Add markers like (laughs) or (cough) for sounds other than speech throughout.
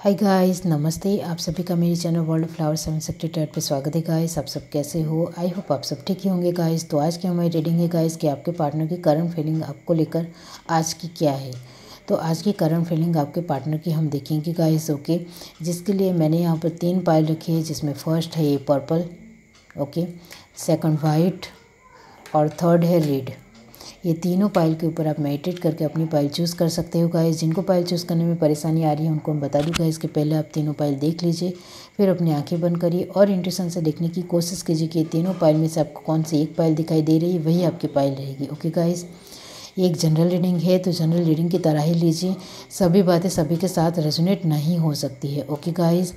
Hi guys नमस्ते। आप सभी का मेरे channel world flower seven sector सेक्रेटर पर स्वागत है गाइस आप सब कैसे हो? आई होप आप सब ठीक ही होंगे गाइस तो आज की हमारी रीडिंग है गाइस कि आपके पार्टनर की करंट फीलिंग आपको लेकर आज की क्या है। तो आज की करंट फीलिंग आपके पार्टनर की हम देखेंगे गाइस ओके जिसके लिए मैंने यहाँ पर तीन पायल रखी है, जिसमें फ़र्स्ट है ये पर्पल ओके सेकेंड वाइट और थर्ड है रेड ये तीनों पाइल के ऊपर आप मेडिटेट करके अपनी पाइल चूज़ कर सकते हो गाइस जिनको पाइल चूज़ करने में परेशानी आ रही है, उनको मैं बता दूँ गाइस कि पहले आप तीनों पाइल देख लीजिए, फिर अपनी आँखें बंद करिए और इंट्यूशन से देखने की कोशिश कीजिए कि तीनों पाइल में से आपको कौन सी एक पाइल दिखाई दे रही है, वही आपकी पाइल रहेगी। ओके गाइज़ ये एक जनरल रीडिंग है तो जनरल रीडिंग की तरह ही लीजिए। सभी बातें सभी के साथ रेजोनेट नहीं हो सकती है। ओके गाइस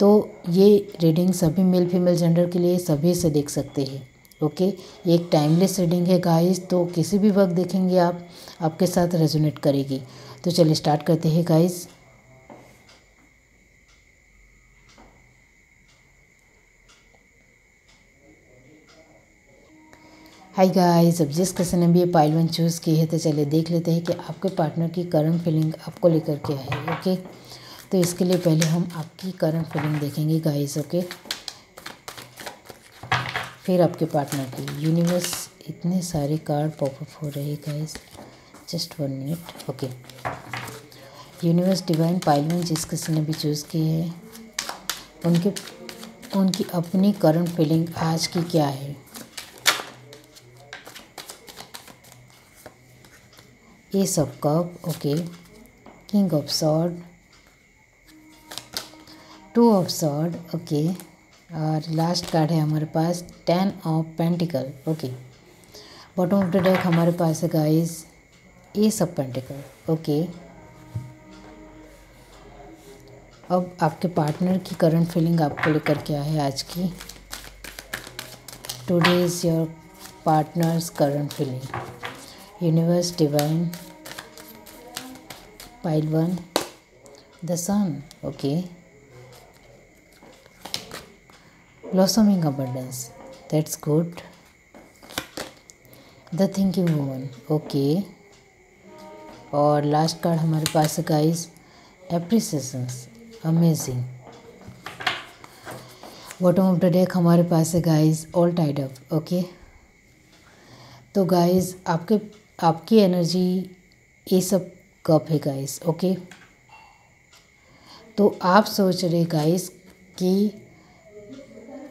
तो ये रीडिंग सभी मेल फीमेल जेंडर के लिए सभी से देख सकते हैं। ओके ये एक टाइमलेस रीडिंग है गाइस तो किसी भी वक्त देखेंगे आप, आपके साथ रेजोनेट करेगी। तो चलिए स्टार्ट करते हैं गाइस हाय गाइस अब जिस किसी ने भी ये पाइल वन चूज़ की है तो चलिए देख लेते हैं कि आपके पार्टनर की करंट फीलिंग आपको लेकर के है ओके तो इसके लिए पहले हम आपकी करंट फीलिंग देखेंगे गाइस ओके फिर आपके पार्टनर की। यूनिवर्स इतने सारे कार्ड पॉपअप हो रहे guys just one minute okay universe divine पाइलमेंट जिस किसी ने भी चूज़ की है, उनके, उनकी अपनी करंट फीलिंग आज की क्या है? ये सब cup okay king of sword two of sword okay और लास्ट कार्ड है हमारे पास ten of pentacle okay bottom of the deck हमारे पास है गाइस ए सब पेंटिकल ओके अब आपके पार्टनर की करंट फीलिंग आपको लेकर क्या है आज की. Today is your partner's current feeling universe divine pile one the sun okay blossoming abundance. That's good. The thinking woman. Okay. और लास्ट कार्ड हमारे पास है guys appreciations amazing bottom of the deck हमारे पास है guys all tied up okay तो guys आपके, आपकी एनर्जी ये सब कप है गाइस ओके तो आप सोच रहे गाइस कि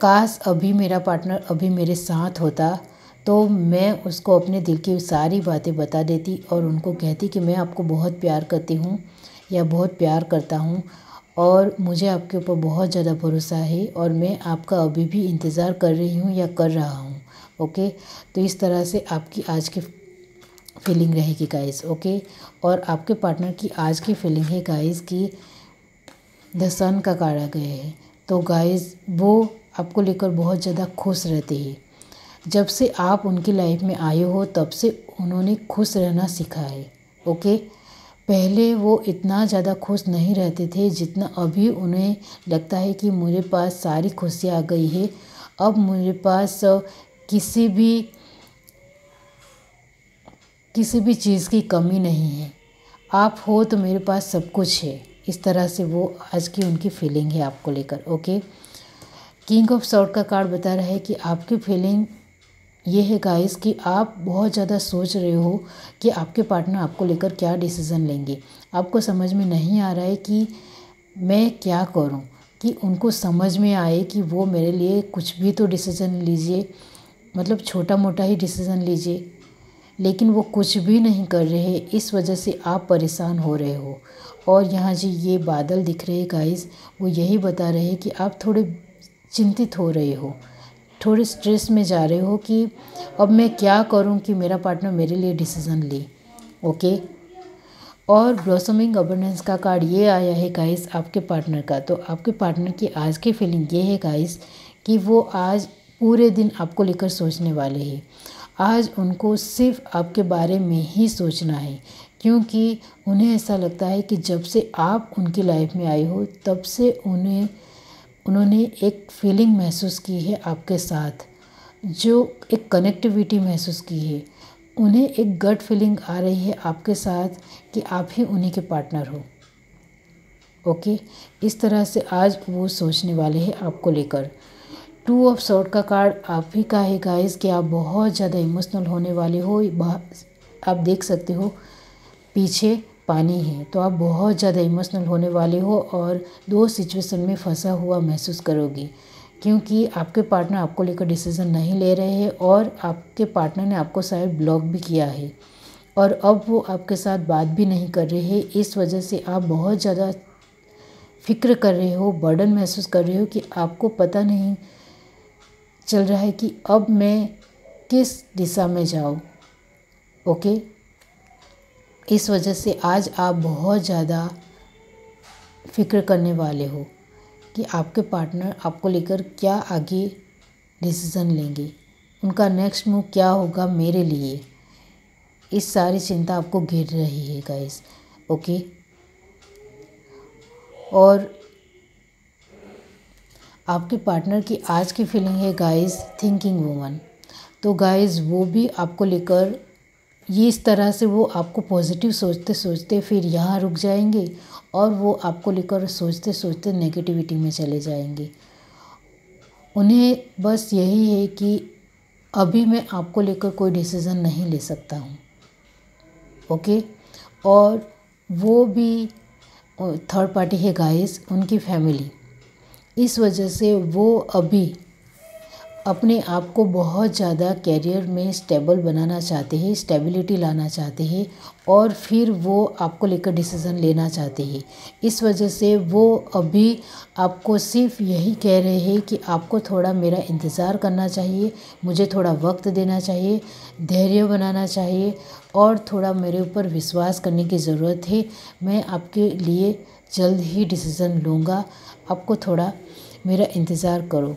काश अभी मेरा पार्टनर अभी मेरे साथ होता तो मैं उसको अपने दिल की सारी बातें बता देती और उनको कहती कि मैं आपको बहुत प्यार करती हूँ या बहुत प्यार करता हूँ और मुझे आपके ऊपर बहुत ज़्यादा भरोसा है और मैं आपका अभी भी इंतज़ार कर रही हूँ या कर रहा हूँ, ओके? तो इस तरह से आपकी आज की फीलिंग रहेगी गाइस ओके? और आपके पार्टनर की आज की फीलिंग है गाइस की द सन का काढ़ा गए है। तो गाइस वो आपको लेकर बहुत ज़्यादा खुश रहते हैं। जब से आप उनकी लाइफ में आए हो, तब से उन्होंने खुश रहना सीखा है, ओके? पहले वो इतना ज़्यादा खुश नहीं रहते थे जितना अभी उन्हें लगता है कि मेरे पास सारी खुशियाँ आ गई है। अब मेरे पास किसी भी किसी भी चीज़ की कमी नहीं है। आप हो तो मेरे पास सब कुछ है। इस तरह से वो आज की उनकी फीलिंग है आपको लेकर, ओके? किंग ऑफ़ सॉर्ट का कार्ड बता रहा है कि आपकी फीलिंग ये है गाइस कि आप बहुत ज़्यादा सोच रहे हो कि आपके पार्टनर आपको लेकर क्या डिसीज़न लेंगे। आपको समझ में नहीं आ रहा है कि मैं क्या करूँ, कि उनको समझ में आए कि वो मेरे लिए कुछ भी तो डिसीज़न लीजिए मतलब छोटा मोटा ही डिसीज़न लीजिए, लेकिन वो कुछ भी नहीं कर रहे इस वजह से आप परेशान हो रहे हो। और यहाँ जी ये बादल दिख रहे गाइस वो यही बता रहे हैं कि आप थोड़े चिंतित हो रहे हो, थोड़े स्ट्रेस में जा रहे हो कि अब मैं क्या करूँ कि मेरा पार्टनर मेरे लिए डिसीज़न ले ओके और ब्लॉसमिंग अबंडेंस का कार्ड ये आया है गाइस आपके पार्टनर का तो आपके पार्टनर की आज की फीलिंग ये है गाइस कि वो आज पूरे दिन आपको लेकर सोचने वाले हैं। आज उनको सिर्फ़ आपके बारे में ही सोचना है, क्योंकि उन्हें ऐसा लगता है कि जब से आप उनकी लाइफ में आए हो, तब से उन्हें उन्होंने एक फीलिंग महसूस की है आपके साथ, जो एक कनेक्टिविटी महसूस की है। उन्हें एक गट फीलिंग आ रही है आपके साथ कि आप ही उन्हीं के पार्टनर हो। ओके इस तरह से आज वो सोचने वाले हैं आपको लेकर। टू ऑफ़ शॉर्ट का कार्ड आप ही का है गाइस कि आप बहुत ज़्यादा इमोशनल होने वाले हो। आप देख सकते हो, पीछे पानी है तो आप बहुत ज़्यादा इमोशनल होने वाले हो और दो सिचुएशन में फंसा हुआ महसूस करोगे। क्योंकि आपके पार्टनर आपको लेकर डिसीज़न नहीं ले रहे हैं और आपके पार्टनर ने आपको शायद ब्लॉक भी किया है। और अब वो आपके साथ बात भी नहीं कर रहे हैं, इस वजह से आप बहुत ज़्यादा फ़िक्र कर रहे हो बर्डन महसूस कर रहे हो कि आपको पता नहीं चल रहा है कि अब मैं किस दिशा में जाऊँ। ओके इस वजह से आज आप बहुत ज़्यादा फ़िक्र करने वाले हो कि आपके पार्टनर आपको लेकर क्या आगे डिसीज़न लेंगे। उनका नेक्स्ट मूव क्या होगा मेरे लिए? इस सारी चिंता आपको घेर रही है गाइस ओके और आपके पार्टनर की आज की फीलिंग है गाइस थिंकिंग वूमन तो गाइस वो भी आपको लेकर ये इस तरह से वो आपको पॉजिटिव सोचते सोचते फिर यहाँ रुक जाएँगे और वो आपको लेकर सोचते सोचते नेगेटिविटी में चले जाएँगे। उन्हें बस यही है कि अभी मैं आपको लेकर कोई डिसीज़न नहीं ले सकता हूँ। ओके और वो भी थर्ड पार्टी है गाइस उनकी फैमिली इस वजह से वो अभी अपने आप को बहुत ज़्यादा कैरियर में स्टेबल बनाना चाहते हैं स्टेबिलिटी लाना चाहते हैं और फिर वो आपको लेकर डिसीज़न लेना चाहते हैं। इस वजह से वो अभी आपको सिर्फ़ यही कह रहे हैं कि आपको थोड़ा मेरा इंतज़ार करना चाहिए, मुझे थोड़ा वक्त देना चाहिए, धैर्य बनाना चाहिए और थोड़ा मेरे ऊपर विश्वास करने की ज़रूरत है। मैं आपके लिए जल्द ही डिसीज़न लूँगा। आपको थोड़ा मेरा इंतज़ार करो।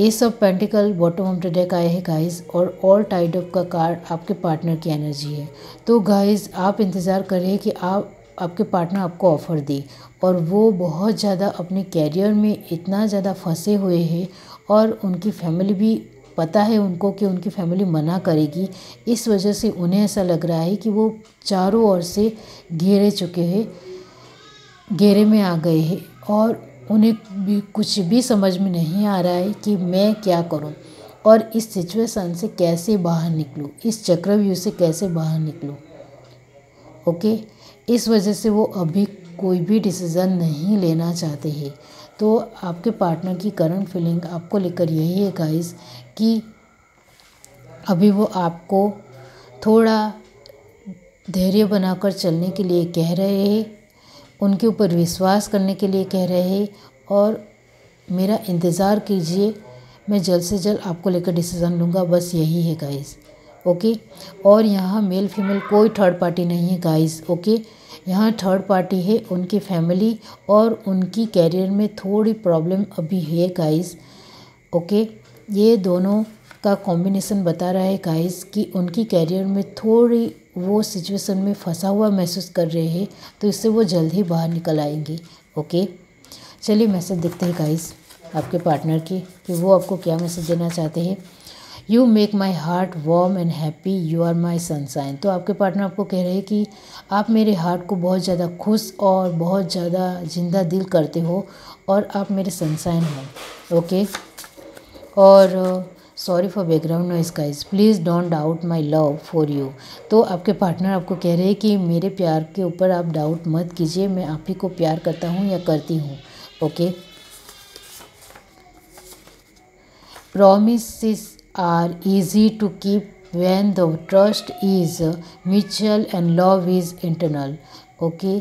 ये सब pentacle bottom of the deck आए हैं गाइस और ऑल टाइड अप का कार्ड आपके पार्टनर की एनर्जी है। तो गाइस आप इंतज़ार करें कि आप, आपके पार्टनर आपको ऑफ़र दे, और वो बहुत ज़्यादा अपने कैरियर में इतना ज़्यादा फंसे हुए हैं, और उनकी फैमिली भी पता है उनको कि उनकी फैमिली मना करेगी। इस वजह से उन्हें ऐसा लग रहा है कि वो चारों ओर से घेरे चुके हैं, घेरे में आ गए हैं, और उन्हें भी कुछ भी समझ में नहीं आ रहा है कि मैं क्या करूँ और इस सिचुएशन से कैसे बाहर निकलूं, इस चक्रव्यूह से कैसे बाहर निकलूं। ओके? इस वजह से वो अभी कोई भी डिसीज़न नहीं लेना चाहते हैं। तो आपके पार्टनर की करंट फीलिंग आपको लेकर यही है गाइस कि अभी वो आपको थोड़ा धैर्य बनाकर चलने के लिए कह रहे हैं। उनके ऊपर विश्वास करने के लिए कह रहे हैं और मेरा इंतज़ार कीजिए, मैं जल्द से जल्द आपको लेकर डिसीज़न लूँगा। बस यही है गाइस ओके और यहाँ मेल फीमेल कोई थर्ड पार्टी नहीं है गाइस ओके यहाँ थर्ड पार्टी है, उनकी फैमिली और उनकी कैरियर में थोड़ी प्रॉब्लम अभी है गाइस ओके ये दोनों का कॉम्बिनेशन बता रहा है गाइस कि उनकी कैरियर में थोड़ी वो सिचुएशन में फंसा हुआ महसूस कर रहे हैं तो इससे वो जल्द ही बाहर निकल आएँगे ओके चलिए मैसेज देखते हैं गाइस आपके पार्टनर की, कि वो आपको क्या मैसेज देना चाहते हैं। You make my heart warm and happy you are my sunshine तो आपके पार्टनर आपको कह रहे हैं कि आप मेरे हार्ट को बहुत ज़्यादा खुश और बहुत ज़्यादा ज़िंदा दिल करते हो और आप मेरे सनसाइन हो ओके और sorry for background noise guys please don't doubt my love for you तो आपके पार्टनर आपको कह रहे हैं कि मेरे प्यार के ऊपर आप डाउट मत कीजिए, मैं आप ही को प्यार करता हूँ या करती हूँ। Okay promises are easy to keep when the trust is mutual and love is internal okay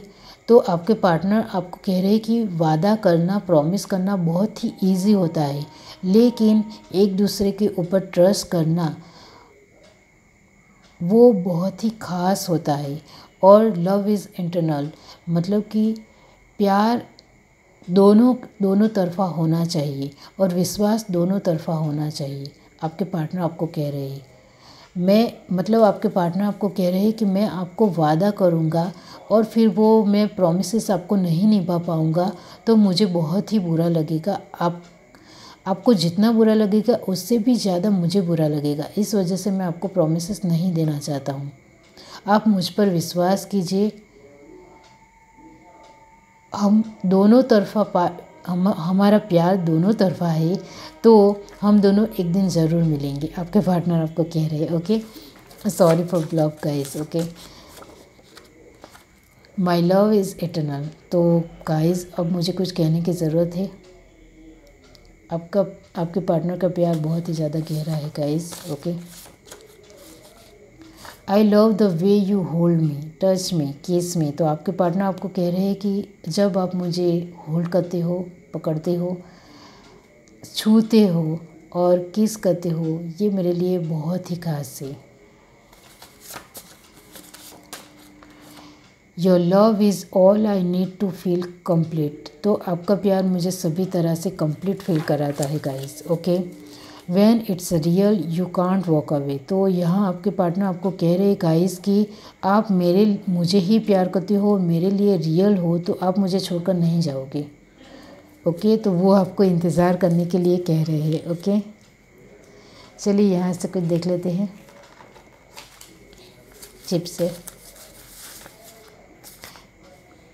तो आपके पार्टनर आपको कह रहे हैं कि वादा करना प्रॉमिस करना बहुत ही ईजी होता है। लेकिन एक दूसरे के ऊपर ट्रस्ट करना, वो बहुत ही ख़ास होता है। और लव इज़ इंटरनल मतलब कि प्यार दोनों दोनों तरफा होना चाहिए और विश्वास दोनों तरफा होना चाहिए। आपके पार्टनर आपको कह रहे हैं। मैं मतलब आपके पार्टनर आपको कह रहे हैं कि मैं आपको वादा करूँगा और फिर वो मैं प्रोमिस आपको नहीं निभा पाऊँगा तो मुझे बहुत ही बुरा लगेगा। आप आपको जितना बुरा लगेगा, उससे भी ज़्यादा मुझे बुरा लगेगा। इस वजह से मैं आपको प्रोमिस नहीं देना चाहता हूँ। आप मुझ पर विश्वास कीजिए। हम दोनों तरफा पा, हम, हमारा प्यार दोनों तरफा है तो हम दोनों एक दिन ज़रूर मिलेंगे। आपके पार्टनर आपको कह रहे हैं okay sorry for block guys okay my love is eternal तो गाइस अब मुझे कुछ कहने की ज़रूरत है। आपका, आपके पार्टनर का प्यार बहुत ही ज़्यादा गहरा है guys okay I love the way you hold me touch में केस में तो आपके पार्टनर आपको कह रहे हैं कि जब आप मुझे होल्ड करते हो, पकड़ते हो, छूते हो और किस करते हो, ये मेरे लिए बहुत ही खास है। Your love is all I need to feel complete तो आपका प्यार मुझे सभी तरह से कंप्लीट फील कराता है guys okay when it's real you can't walk away तो यहाँ आपके पार्टनर आपको कह रहे हैं गाइस कि आप मेरे, मुझे ही प्यार करते हो मेरे लिए रियल हो तो आप मुझे छोड़कर नहीं जाओगे ओके तो वो आपको इंतज़ार करने के लिए कह रहे हैं ओके चलिए यहाँ से कुछ देख लेते हैं। चिप से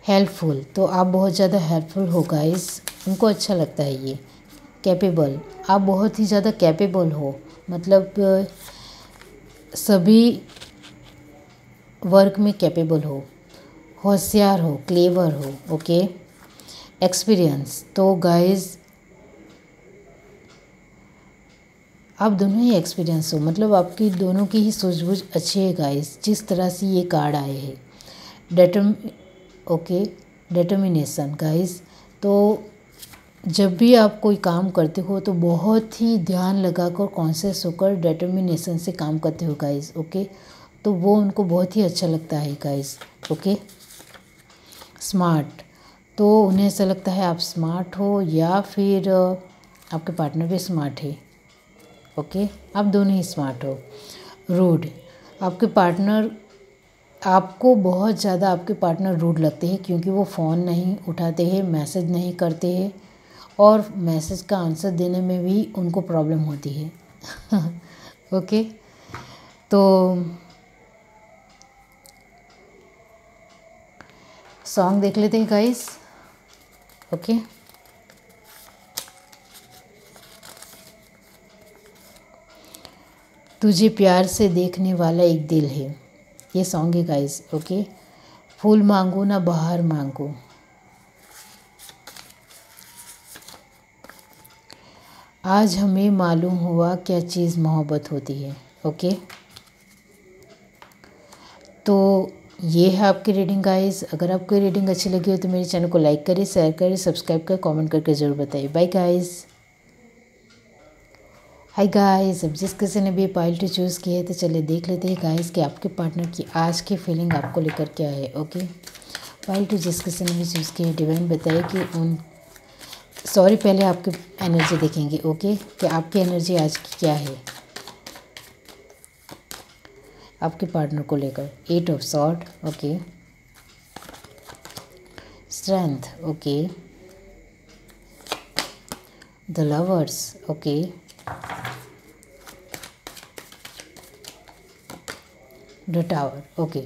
हेल्पफुल तो आप बहुत ज़्यादा हेल्पफुल हो गाइस उनको अच्छा लगता है ये. कैपेबल आप बहुत ही ज़्यादा कैपेबल हो. मतलब सभी वर्क में कैपेबल हो. होशियार हो क्लेवर हो ओके एक्सपीरियंस तो गाइस आप दोनों ही एक्सपीरियंस हो. मतलब आपकी दोनों की ही सूझबूझ अच्छी है गाइस जिस तरह से ये कार्ड आए हैं. डेटम ओके डिटर्मिनेशन गाइस तो जब भी आप कोई काम करते हो तो बहुत ही ध्यान लगाकर कॉन्शियस होकर डिटर्मिनेशन से काम करते हो गाइस ओके तो वो उनको बहुत ही अच्छा लगता है गाइस ओके स्मार्ट तो उन्हें ऐसा लगता है, आप स्मार्ट हो या फिर आपके पार्टनर भी स्मार्ट है. ओके आप दोनों ही स्मार्ट हो. रूड आपके पार्टनर आपको बहुत ज़्यादा आपके पार्टनर रूड लगते हैं क्योंकि वो फ़ोन नहीं उठाते हैं मैसेज नहीं करते हैं और मैसेज का आंसर देने में भी उनको प्रॉब्लम होती है। (laughs) ओके तो सॉन्ग देख लेते हैं गाइस ओके तुझे प्यार से देखने वाला एक दिल है। ये सॉन्ग है गाइस ओके फूल मांगो ना, बाहर मांगो। आज हमें मालूम हुआ क्या चीज़ मोहब्बत होती है ओके तो ये है आपकी रीडिंग गाइस अगर आपको रीडिंग अच्छी लगी हो तो मेरे चैनल को लाइक करें शेयर करें सब्सक्राइब करें कमेंट करके ज़रूर बताइए. बाय गाइस हाय गाइस अब जिस किसी ने भी पाइल चूज़ की है तो चलिए देख लेते हैं गाइस कि आपके पार्टनर की आज की फीलिंग आपको लेकर क्या है ओके पाइल जिस किसी ने भी चूज़ की है डिवाइन बताए कि उन सॉरी पहले आपकी एनर्जी देखेंगे ओके कि आपकी एनर्जी आज की क्या है? आपके पार्टनर को लेकर eight of sword okay strength okay the lovers okay the tower okay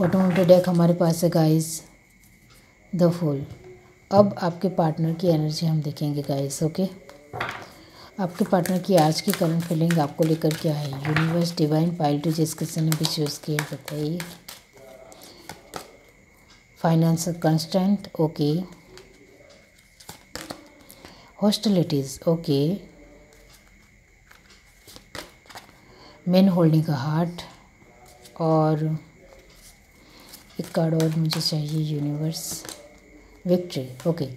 bottom of deck हमारे पास है गाइस द फुल अब आपके पार्टनर की एनर्जी हम देखेंगे गाइस ओके आपके पार्टनर की आज की करंट फीलिंग आपको लेकर क्या है। यूनिवर्स डिवाइन पाइल टू जिस किसी ने भी चूज़ किया बताइए। Financial constant okay hostilities okay man holding का हार्ट और एक कार्ड और मुझे चाहिए universe victory okay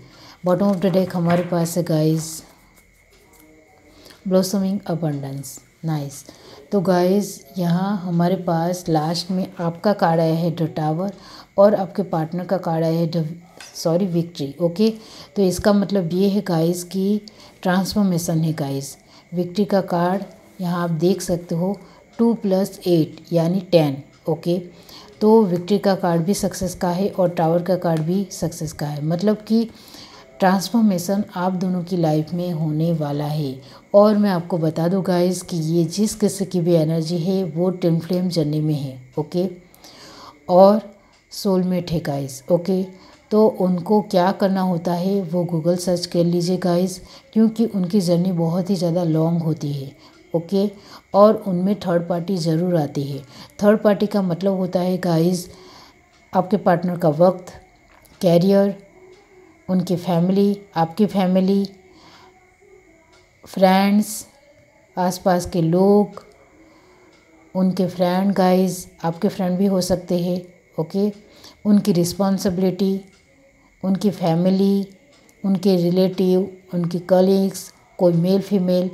bottom of the deck हमारे पास है गाइस ब्लॉसमिंग अबंडेंस नाइस तो गाइस यहाँ हमारे पास लास्ट में आपका कार्ड आया है द टावर और आपके पार्टनर का कार्ड आया है द सॉरी विक्ट्री ओके तो इसका मतलब ये है गाइस कि ट्रांसफॉर्मेशन है गाइस विक्ट्री का कार्ड यहाँ आप देख सकते हो टू प्लस एट यानी टेन, ओके? तो विक्ट्री का कार्ड भी सक्सेस का है और टावर का कार्ड भी सक्सेस का है। मतलब कि ट्रांसफॉर्मेशन आप दोनों की लाइफ में होने वाला है। और मैं आपको बता दूँ गाइस कि ये जिस किस्म की भी एनर्जी है, वो टिन फ्लेम जर्नी में है, ओके? और सोलमेट है गाइस ओके? तो उनको क्या करना होता है, वो गूगल सर्च कर लीजिए गाइस क्योंकि उनकी जर्नी बहुत ही ज़्यादा लॉन्ग होती है। ओके? और उनमें थर्ड पार्टी ज़रूर आती है। थर्ड पार्टी का मतलब होता है गाइस आपके पार्टनर का वक्त कैरियर उनकी फैमिली आपकी फैमिली फ्रेंड्स आसपास के लोग, उनके फ्रेंड गाइस आपके फ्रेंड भी हो सकते हैं, ओके? उनकी रिस्पॉन्सिबिलिटी उनकी फैमिली उनके रिलेटिव उनके कलीग्स कोई मेल फीमेल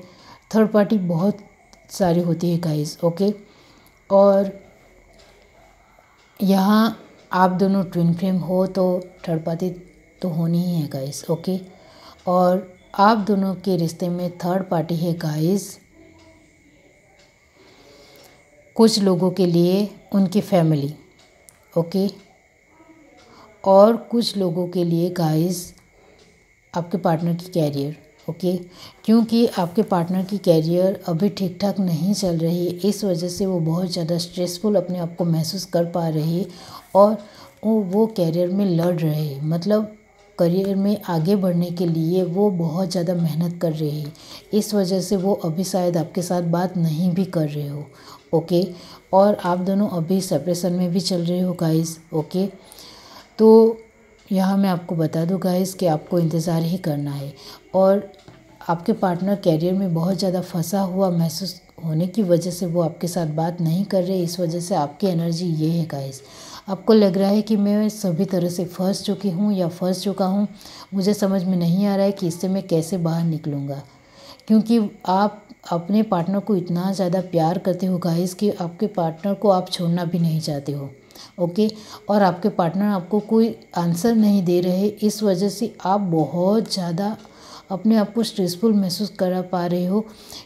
थर्ड पार्टी बहुत सारी होती है गाइस ओके और यहाँ आप दोनों ट्विन फ्लेम हो तो थर्ड पार्टी तो होनी ही है गाइस ओके और आप दोनों के रिश्ते में थर्ड पार्टी है गाइस कुछ लोगों के लिए उनकी फैमिली ओके और कुछ लोगों के लिए गाइस आपके पार्टनर की कैरियर ओके? क्योंकि आपके पार्टनर की कैरियर अभी ठीक ठाक नहीं चल रही, इस वजह से वो बहुत ज़्यादा स्ट्रेसफुल अपने आप को महसूस कर पा रहे और वो वो कैरियर में लड़ रहे मतलब करियर में आगे बढ़ने के लिए वो बहुत ज़्यादा मेहनत कर रहे हैं इस वजह से वो अभी शायद आपके साथ बात नहीं भी कर रहे हो, ओके? और आप दोनों अभी सेपरेशन में भी चल रहे हो गाइस ओके? तो यहाँ मैं आपको बता दूँ गाइस कि आपको इंतज़ार ही करना है और आपके पार्टनर कैरियर में बहुत ज़्यादा फंसा हुआ महसूस होने की वजह से वो आपके साथ बात नहीं कर रहे, इस वजह से आपकी एनर्जी ये है गाइस आपको लग रहा है कि मैं सभी तरह से फंस चुकी हूँ या फंस चुका हूँ? मुझे समझ में नहीं आ रहा है कि इससे मैं कैसे बाहर निकलूँगा। क्योंकि आप अपने पार्टनर को इतना ज़्यादा प्यार करते हो गाइस कि आपके पार्टनर को आप छोड़ना भी नहीं चाहते हो। ओके? और आपके पार्टनर आपको कोई आंसर नहीं दे रहे, इस वजह से आप बहुत ज़्यादा अपने आप को स्ट्रेसफुल महसूस करा पा रहे हो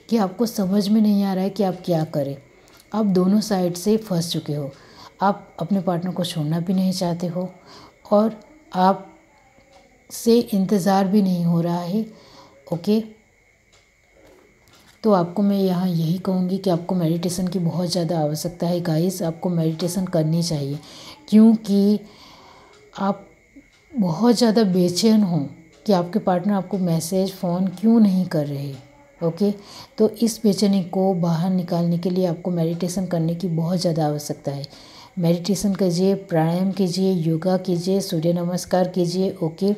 कि आपको समझ में नहीं आ रहा है कि आप क्या करें। आप दोनों साइड से फंस चुके हो। आप अपने पार्टनर को छोड़ना भी नहीं चाहते हो और आप से इंतज़ार भी नहीं हो रहा है ओके तो आपको मैं यहाँ यही कहूँगी कि आपको मेडिटेशन की बहुत ज़्यादा आवश्यकता है गाइस आपको मेडिटेशन करनी चाहिए, क्योंकि आप बहुत ज़्यादा बेचैन हो। कि आपके पार्टनर आपको मैसेज फ़ोन क्यों नहीं कर रहे? ओके तो इस बेचैनी को बाहर निकालने के लिए आपको मेडिटेशन करने की बहुत ज़्यादा आवश्यकता है। मेडिटेशन कीजिए, प्राणायाम कीजिए योगा कीजिए, सूर्य नमस्कार कीजिए ओके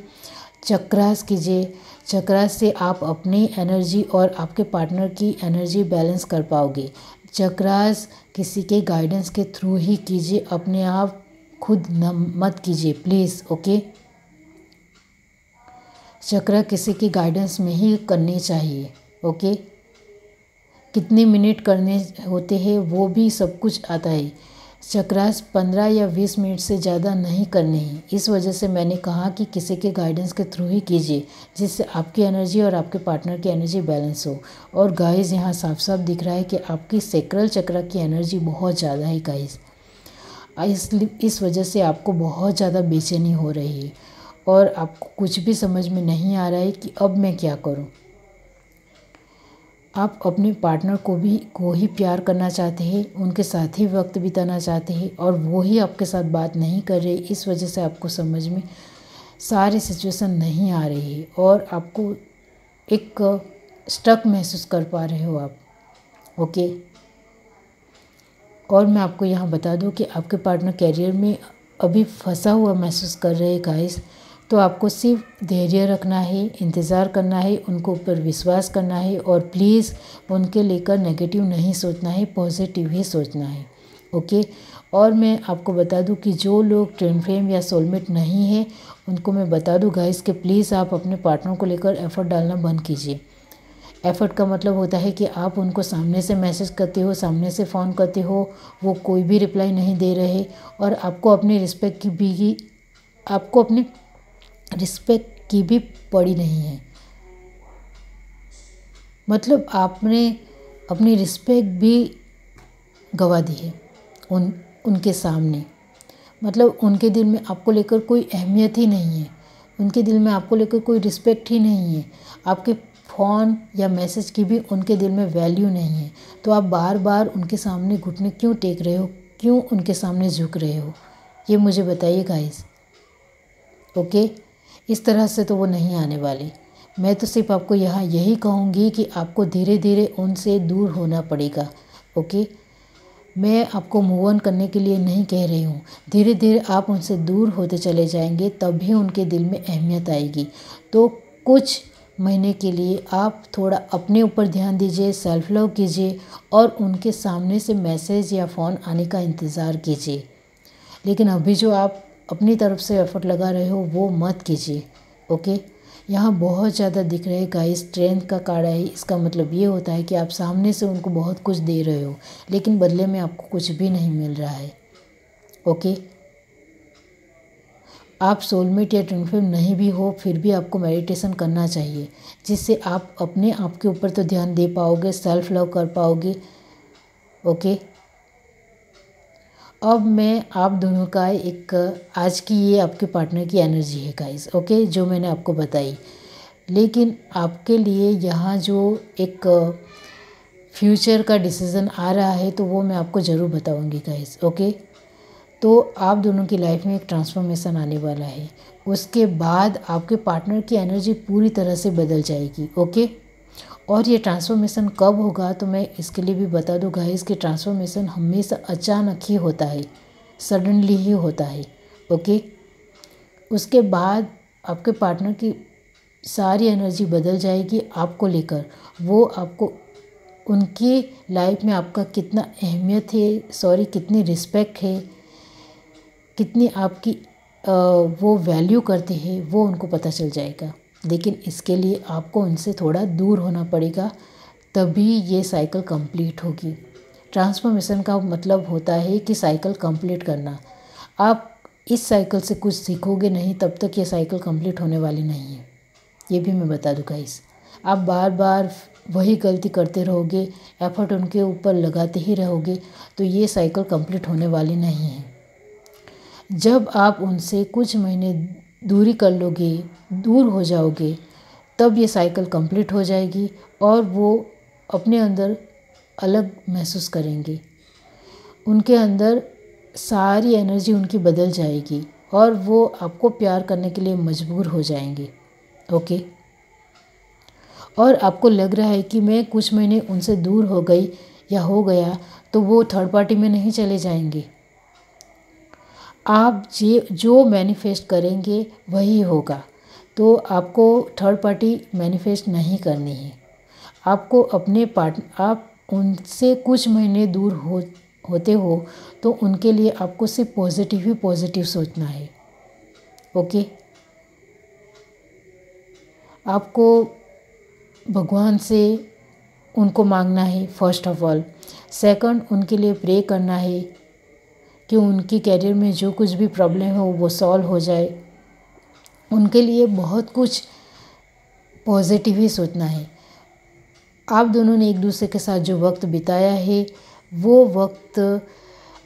चक्रास कीजिए। चक्रास से आप अपनी एनर्जी और आपके पार्टनर की एनर्जी बैलेंस कर पाओगे। चक्रास किसी के गाइडेंस के थ्रू ही कीजिए। अपने आप खुद न, मत कीजिए प्लीज़ ओके चक्र किसी की गाइडेंस में ही करनी चाहिए ओके कितने मिनट करने होते हैं, वो भी सब कुछ आता है। चक्रास पंद्रह या बीस मिनट से ज़्यादा नहीं करने हैं। इस वजह से मैंने कहा कि किसी के गाइडेंस के थ्रू ही कीजिए, जिससे आपकी एनर्जी और आपके पार्टनर की एनर्जी बैलेंस हो। और गाइस यहाँ साफ़ साफ़ दिख रहा है कि आपकी सेक्रल चक्र की एनर्जी बहुत ज़्यादा है गाइस इस इस वजह से आपको बहुत ज़्यादा बेचैनी हो रही है। और आपको कुछ भी समझ में नहीं आ रहा है कि अब मैं क्या करूँ। आप अपने पार्टनर को भी, को ही प्यार करना चाहते हैं, उनके साथ ही वक्त बिताना चाहते हैं और वो ही आपके साथ बात नहीं कर रहे, इस वजह से आपको समझ में सारी सिचुएशन नहीं आ रही है और आपको एक स्टक महसूस कर पा रहे हो आप ओके और मैं आपको यहाँ बता दूँ कि आपके पार्टनर कैरियर में अभी फंसा हुआ महसूस कर रहे हैं गाइस तो आपको सिर्फ़ धैर्य रखना है, इंतज़ार करना है, उनको ऊपर विश्वास करना है और प्लीज़ उनके लेकर नेगेटिव नहीं सोचना है पॉजिटिव ही सोचना है। ओके और मैं आपको बता दूँ कि जो लोग ट्रेन फ्रेम या सोलमेट नहीं है, उनको मैं बता दूँ गाइस कि प्लीज़ आप अपने पार्टनर को लेकर एफ़र्ट डालना बंद कीजिए। एफ़र्ट का मतलब होता है कि आप उनको सामने से मैसेज करते हो, सामने से फ़ोन करते हो, वो कोई भी रिप्लाई नहीं दे रहे और आपको अपनी रिस्पेक्ट की भी, आपको अपने रिस्पेक्ट की भी पड़ी नहीं है। मतलब आपने अपनी रिस्पेक्ट भी गवा दी है उन, उनके सामने। मतलब उनके दिल में आपको लेकर कोई अहमियत ही नहीं है। उनके दिल में आपको लेकर कोई रिस्पेक्ट ही नहीं है। आपके फ़ोन या मैसेज की भी उनके दिल में वैल्यू नहीं है। तो आप बार बार उनके सामने घुटने क्यों टेक रहे हो? क्यों उनके सामने झुक रहे हो? ये मुझे बताइए गाइस ओके इस तरह से तो वो नहीं आने वाली। मैं तो सिर्फ़ आपको यहाँ यही कहूँगी कि आपको धीरे धीरे उनसे दूर होना पड़ेगा, ओके? मैं आपको मूव ऑन करने के लिए नहीं कह रही हूँ। धीरे धीरे आप उनसे दूर होते चले जाएँगे तभी उनके दिल में अहमियत आएगी। तो कुछ महीने के लिए आप थोड़ा अपने ऊपर ध्यान दीजिए सेल्फ लव कीजिए और उनके सामने से मैसेज या फ़ोन आने का इंतज़ार कीजिए। लेकिन अभी जो आप अपनी तरफ़ से एफर्ट लगा रहे हो, वो मत कीजिए ओके यहाँ बहुत ज़्यादा दिख रहे गाइस स्ट्रेंथ का कार्ड है, इसका मतलब ये होता है कि आप सामने से उनको बहुत कुछ दे रहे हो, लेकिन बदले में आपको कुछ भी नहीं मिल रहा है ओके आप सोलमेट या ट्विन नहीं भी हो, फिर भी आपको मेडिटेशन करना चाहिए, जिससे आप अपने आप के ऊपर तो ध्यान दे पाओगे सेल्फ लव कर पाओगे ओके अब मैं आप दोनों का एक, आज की ये आपके पार्टनर की एनर्जी है गाइस ओके जो मैंने आपको बताई। लेकिन आपके लिए यहाँ जो एक फ्यूचर का डिसीज़न आ रहा है तो वो मैं आपको ज़रूर बताऊँगी गाइस ओके तो आप दोनों की लाइफ में एक ट्रांसफॉर्मेशन आने वाला है। उसके बाद आपके पार्टनर की एनर्जी पूरी तरह से बदल जाएगी ओके और ये ट्रांसफॉर्मेशन कब होगा तो मैं इसके लिए भी बता दूँ गाइस कि ट्रांसफॉर्मेशन हमेशा अचानक ही होता है सडनली ही होता है ओके उसके बाद आपके पार्टनर की सारी एनर्जी बदल जाएगी आपको लेकर। वो आपको उनकी लाइफ में आपका कितना अहमियत है सॉरी कितनी रिस्पेक्ट है कितनी आपकी आ, वो वैल्यू करते हैं वो उनको पता चल जाएगा। लेकिन इसके लिए आपको उनसे थोड़ा दूर होना पड़ेगा, तभी ये साइकिल कंप्लीट होगी। ट्रांसफॉर्मेशन का मतलब होता है कि साइकिल कंप्लीट करना। आप इस साइकिल से कुछ सीखोगे नहीं, तब तक ये साइकिल कंप्लीट होने वाली नहीं है। ये भी मैं बता दूँ गाइस आप बार बार वही गलती करते रहोगे एफर्ट उनके ऊपर लगाते ही रहोगे तो ये साइकिल कंप्लीट होने वाली नहीं है। जब आप उनसे कुछ महीने दूरी कर लोगे, दूर हो जाओगे, तब ये साइकिल कंप्लीट हो जाएगी और वो अपने अंदर अलग महसूस करेंगे। उनके अंदर सारी एनर्जी उनकी बदल जाएगी और वो आपको प्यार करने के लिए मजबूर हो जाएँगे। ओके और आपको लग रहा है कि मैं कुछ महीने उनसे दूर हो गई या हो गया तो वो थर्ड पार्टी में नहीं चले जाएँगे। आप जे, जो मैनिफेस्ट करेंगे, वही होगा। तो आपको थर्ड पार्टी मैनिफेस्ट नहीं करनी है। आपको अपने पार्ट आप उनसे कुछ महीने दूर हो, होते हो तो उनके लिए आपको सिर्फ़ पॉजिटिव ही पॉजिटिव सोचना है। ओके? आपको भगवान से उनको मांगना है फ़र्स्ट ऑफ़ ऑल सेकंड उनके लिए प्रे करना है। कि उनकी कैरियर में जो कुछ भी प्रॉब्लम हो, वो सॉल्व हो जाए। उनके लिए बहुत कुछ पॉजिटिव ही सोचना है। आप दोनों ने एक दूसरे के साथ जो वक्त बिताया है, वो वक्त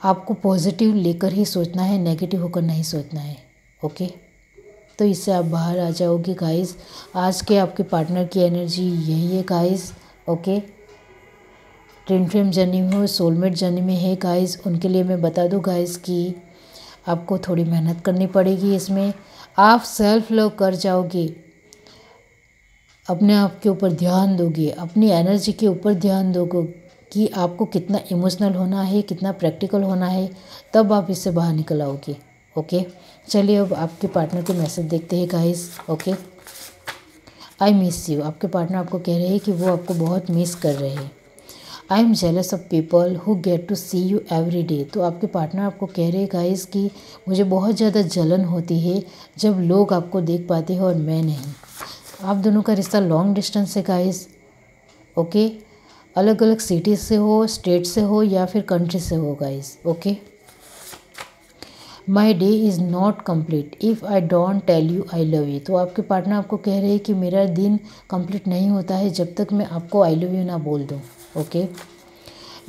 आपको पॉजिटिव लेकर ही सोचना है नेगेटिव होकर नहीं सोचना है। ओके? तो इससे आप बाहर आ जाओगे गाइस आज के आपके पार्टनर की एनर्जी यही है guys okay? Train frame journey में हो सोलमेट जर्नी में है गाइस उनके लिए मैं बता दूँ गाइस कि आपको थोड़ी मेहनत करनी पड़ेगी इसमें। आप सेल्फ लव कर जाओगे। अपने आप के ऊपर ध्यान दोगे। अपनी एनर्जी के ऊपर ध्यान दोगे कि आपको कितना इमोशनल होना है, कितना प्रैक्टिकल होना है, तब आप इससे बाहर निकल आओगे। ओके चलिए अब आपके पार्टनर के मैसेज देखते हैं guys okay I miss you आपके पार्टनर आपको कह रहे हैं कि वो आपको बहुत मिस कर रहे हैं। I am jealous of people who get to see you every day तो आपके पार्टनर आपको कह रहे हैं गाइस कि मुझे बहुत ज़्यादा जलन होती है जब लोग आपको देख पाते हैं और मैं नहीं. आप दोनों का रिश्ता लॉन्ग डिस्टेंस है गाइस ओके अलग अलग सिटीज़ से हो स्टेट से हो या फिर कंट्री से हो guys okay my day is not complete if I don't tell you I love you तो आपके पार्टनर आपको कह रहे हैं कि मेरा दिन कंप्लीट नहीं होता है जब तक मैं आपको आई लव यू ना बोल दूँ। Okay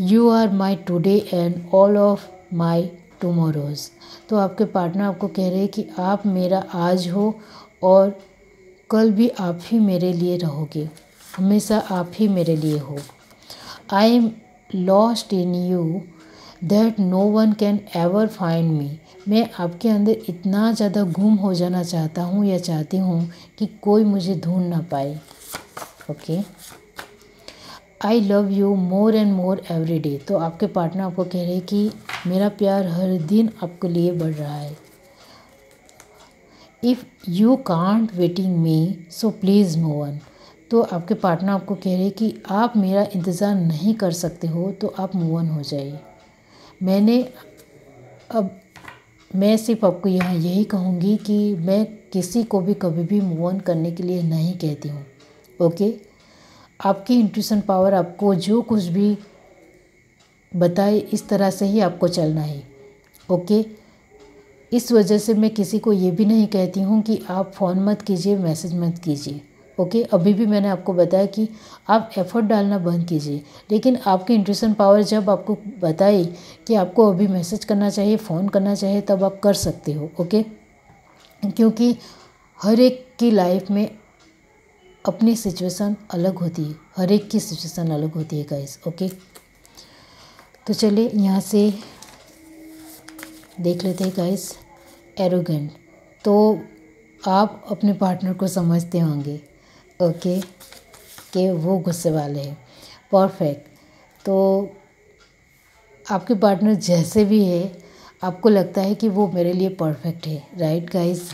you are my today and all of my tomorrows तो आपके पार्टनर आपको कह रहे हैं कि आप मेरा आज हो और कल भी आप ही मेरे लिए रहोगे। हमेशा आप ही मेरे लिए हो। I am lost in you that no one can ever find me मैं आपके अंदर इतना ज़्यादा गुम हो जाना चाहता हूँ या चाहती हूँ कि कोई मुझे ढूंढ ना पाए। Okay I love you more and more every day तो आपके पार्टनर आपको कह रहे हैं कि मेरा प्यार हर दिन आपके लिए बढ़ रहा है। If you can't waiting me so please move on तो आपके पार्टनर आपको कह रहे हैं कि आप मेरा इंतज़ार नहीं कर सकते हो तो आप मूव ऑन हो जाइए। मैंने अब, मैं सिर्फ़ आपको यहाँ यही कहूँगी कि मैं किसी को भी कभी भी मूव ऑन करने के लिए नहीं कहती हूँ। ओके आपकी इंट्यूशन पावर आपको जो कुछ भी बताए, इस तरह से ही आपको चलना है। ओके इस वजह से मैं किसी को ये भी नहीं कहती हूँ कि आप फ़ोन मत कीजिए मैसेज मत कीजिए। ओके अभी भी मैंने आपको बताया कि आप एफ़र्ट डालना बंद कीजिए। लेकिन आपकी इंट्यूशन पावर जब आपको बताए कि आपको अभी मैसेज करना चाहिए फ़ोन करना चाहिए, तब आप कर सकते हो। ओके क्योंकि हर एक की लाइफ में अपनी सिचुएशन अलग होती है, हर एक की सिचुएशन अलग होती है गाइस ओके तो चलिए यहाँ से देख लेते हैं गाइस एरोगेंट तो आप अपने पार्टनर को समझते होंगे ओके कि वो गुस्से वाले हैं। परफेक्ट तो आपके पार्टनर जैसे भी है, आपको लगता है कि वो मेरे लिए परफेक्ट है राइट गाइस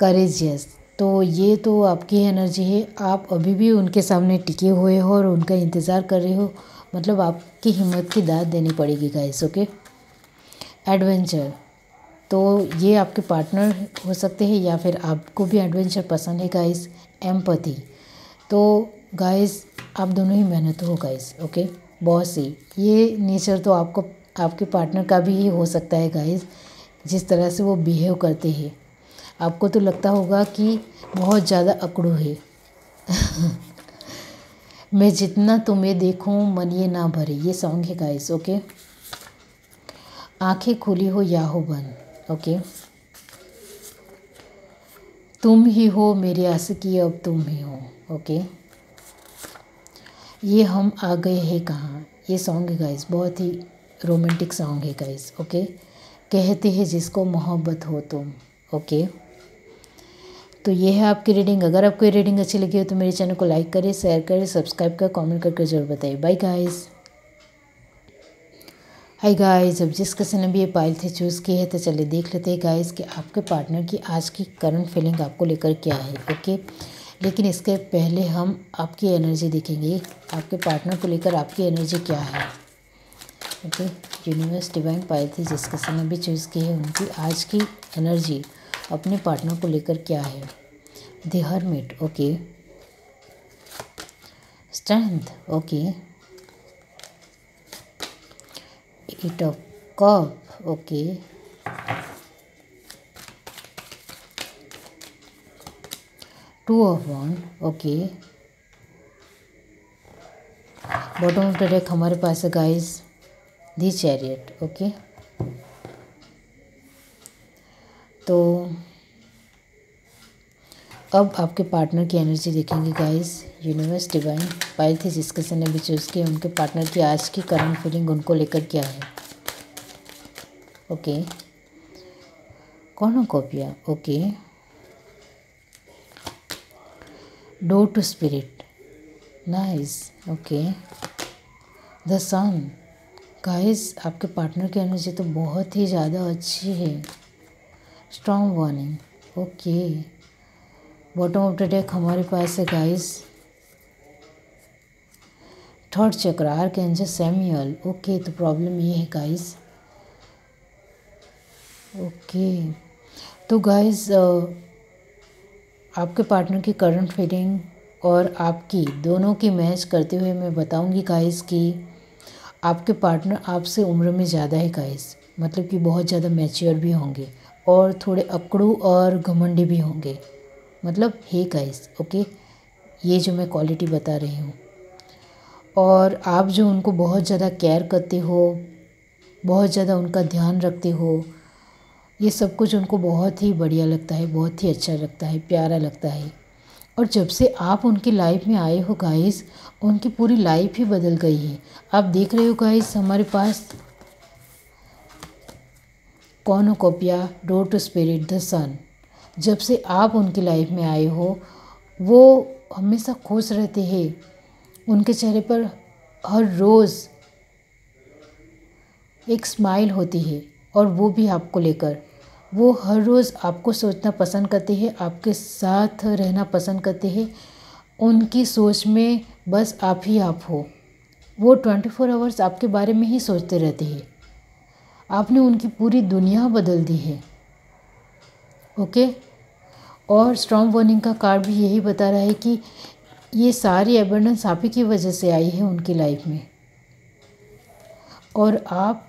करेजियस तो ये तो आपकी एनर्जी है। आप अभी भी उनके सामने टिके हुए हो और उनका इंतज़ार कर रहे हो। मतलब आपकी हिम्मत की दाद देनी पड़ेगी गाइस ओके एडवेंचर तो ये आपके पार्टनर हो सकते हैं या फिर आपको भी एडवेंचर पसंद है गाइस एम्पति तो गाइस आप दोनों ही मेहनत हो गाइस ओके बहुत सी ये नेचर तो आपको, आपके पार्टनर का भी ही हो सकता है गाइस जिस तरह से वो बिहेव करते हैं। आपको तो लगता होगा कि बहुत ज़्यादा अकड़ू है। (laughs) मैं जितना तुम्हें देखूँ, मन ये ना भरे। ये सॉन्ग है गाइस ओके आँखें खुली हो या हो बंद ओके तुम ही हो मेरी आशिकी अब तुम ही हो ओके ये हम आ गए हैं कहाँ? ये सॉन्ग है गाइस बहुत ही रोमांटिक सॉन्ग है गाइस ओके कहते हैं जिसको मोहब्बत हो तुम ओके तो ये है आपकी रीडिंग। अगर आपको ये रीडिंग अच्छी लगी हो तो मेरे चैनल को लाइक करें शेयर करें सब्सक्राइब करें कमेंट करके ज़रूर बताइए। बाय गाइस हाय गाइस अब जिस किसी ने भी ये पाइल थे चूज़ की है तो चलिए देख लेते हैं गाइस कि आपके पार्टनर की आज की करंट फीलिंग आपको लेकर क्या है ओके लेकिन इसके पहले हम आपकी एनर्जी देखेंगे। आपके पार्टनर को लेकर आपकी एनर्जी क्या है? ओके यूनिवर्स डिवाइन पाइल थी, जिस किसी ने भी चूज़ की है, उनकी आज की एनर्जी अपने पार्टनर को लेकर क्या है? The hermit okay strength okay eight of cup, okay. Two of one, okay. Bottom of the deck हमारे पास है गाइस दी चैरियट ओके तो अब आपके पार्टनर की एनर्जी देखेंगे गाइस यूनिवर्स डिवाइन पाइल थी जिसके से ने भी चूज़ किया उनके पार्टनर की आज की करंट फीलिंग उनको लेकर क्या है? ओके कौन हो कॉपिया okay door to spirit nice okay the sun guys आपके पार्टनर की एनर्जी तो बहुत ही ज़्यादा अच्छी है. Strong warning okay bottom of the deck हमारे पास है guys third chakra archangel Samuel okay तो प्रॉब्लम ये है गाइस ओके तो गाइस आपके पार्टनर की करंट फीलिंग और आपकी, दोनों की मैच करते हुए मैं बताऊँगी गाइस कि आपके पार्टनर आपसे उम्र में ज़्यादा है गाइस मतलब कि बहुत ज़्यादा मैच्योर भी होंगे और थोड़े अकड़ू और घमंडी भी होंगे. मतलब हे गाइस ओके ये जो मैं क्वालिटी बता रही हूँ। और आप जो उनको बहुत ज़्यादा केयर करते हो, बहुत ज़्यादा उनका ध्यान रखते हो, ये सब कुछ उनको बहुत ही बढ़िया लगता है, बहुत ही अच्छा लगता है, प्यारा लगता है। और जब से आप उनकी लाइफ में आए हो गाइस उनकी पूरी लाइफ ही बदल गई है। आप देख रहे हो गाइस हमारे पास cornucopia door to spirit, the sun. जब से आप उनकी लाइफ में आए हो, वो हमेशा खुश रहते हैं। उनके चेहरे पर हर रोज़ एक स्माइल होती है और वो भी आपको लेकर। वो हर रोज़ आपको सोचना पसंद करते हैं, आपके साथ रहना पसंद करते हैं। उनकी सोच में बस आप ही आप हो। वो ट्वेंटी फोर आवर्स आपके बारे में ही सोचते रहते हैं। आपने उनकी पूरी दुनिया बदल दी है। ओके और स्ट्रॉन्ग वार्निंग का कार्ड भी यही बता रहा है कि ये सारी एबंडेंस आप ही की वजह से आई है उनकी लाइफ में। और आप,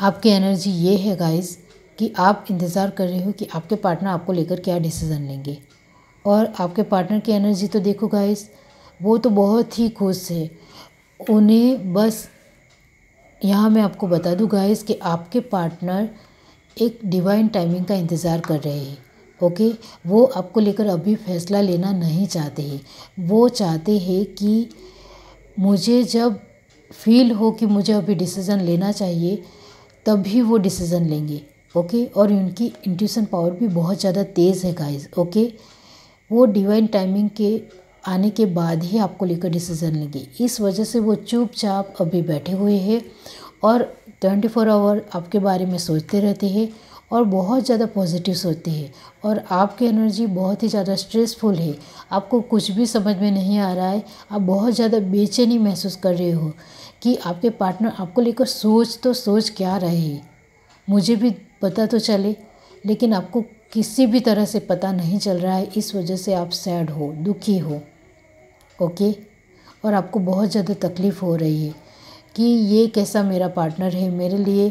आपकी एनर्जी ये है गाइस कि आप इंतज़ार कर रहे हो कि आपके पार्टनर आपको लेकर क्या डिसीज़न लेंगे। और आपके पार्टनर की एनर्जी तो देखो गाइस वो तो बहुत ही खुश है। उन्हें बस यहाँ मैं आपको बता दूँ गाइस कि आपके पार्टनर एक डिवाइन टाइमिंग का इंतज़ार कर रहे हैं। ओके? वो आपको लेकर अभी फैसला लेना नहीं चाहते हैं। वो चाहते हैं कि मुझे जब फील हो कि मुझे अभी डिसीज़न लेना चाहिए, तभी वो डिसीज़न लेंगे, ओके? और उनकी इंट्यूशन पावर भी बहुत ज़्यादा तेज़ है गाइस ओके? वो डिवाइन टाइमिंग के आने के बाद ही आपको लेकर डिसीज़न लेंगे। इस वजह से वो चुपचाप अभी बैठे हुए हैं और ट्वेंटी फोर आवर आपके बारे में सोचते रहते हैं और बहुत ज़्यादा पॉजिटिव सोचते हैं। और आपकी एनर्जी बहुत ही ज़्यादा स्ट्रेसफुल है। आपको कुछ भी समझ में नहीं आ रहा है, आप बहुत ज़्यादा बेचैनी महसूस कर रहे हो कि आपके पार्टनर आपको लेकर सोच तो सोच क्या रहे मुझे भी पता तो चले, लेकिन आपको किसी भी तरह से पता नहीं चल रहा है, इस वजह से आप सैड हो, दुखी हो। ओके और आपको बहुत ज़्यादा तकलीफ़ हो रही है कि ये कैसा मेरा पार्टनर है, मेरे लिए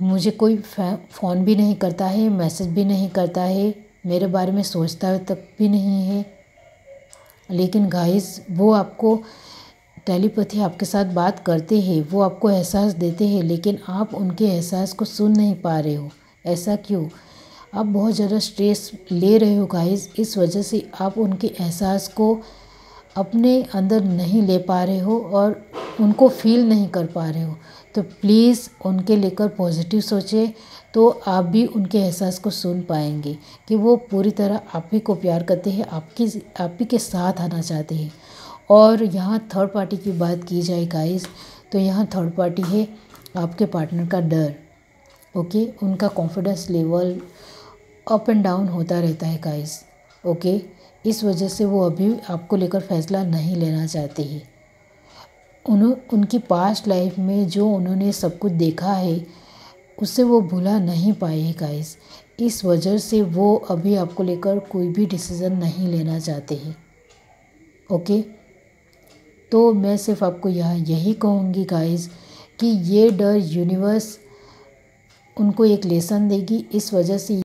मुझे कोई फ़ोन भी नहीं करता है, मैसेज भी नहीं करता है, मेरे बारे में सोचता तक भी नहीं है। लेकिन गाइस वो आपको टेलीपैथी आपके साथ बात करते हैं, वो आपको एहसास देते हैं, लेकिन आप उनके एहसास को सुन नहीं पा रहे हो। ऐसा क्यों? आप बहुत ज़्यादा स्ट्रेस ले रहे हो गाइस इस वजह से आप उनके एहसास को अपने अंदर नहीं ले पा रहे हो और उनको फील नहीं कर पा रहे हो तो प्लीज़ उनके लेकर पॉजिटिव सोचें तो आप भी उनके एहसास को सुन पाएँगे कि वो पूरी तरह आप ही को प्यार करते हैं, आपकी, आप ही के साथ आना चाहते हैं। और यहाँ थर्ड पार्टी की बात की जाए गाइस तो यहाँ थर्ड पार्टी है आपके पार्टनर का डर ओके उनका confidence level up and down होता रहता है गाइस ओके इस वजह से वो अभी आपको लेकर फैसला नहीं लेना चाहते हैं। उन्हों, उनकी पास्ट लाइफ में जो उन्होंने सब कुछ देखा है उसे वो भुला नहीं पाए गाइस इस वजह से वो अभी आपको लेकर कोई भी डिसीज़न नहीं लेना चाहते हैं। ओके तो मैं सिर्फ़ आपको यहाँ यही कहूँगी गाइस कि ये डर यूनिवर्स उनको एक लेसन देगी। इस वजह से